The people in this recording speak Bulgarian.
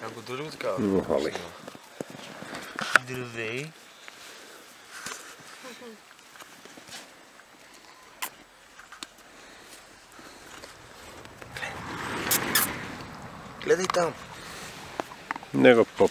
Как го държи така? Го хвали. Здравей. Гледай там. Него поп.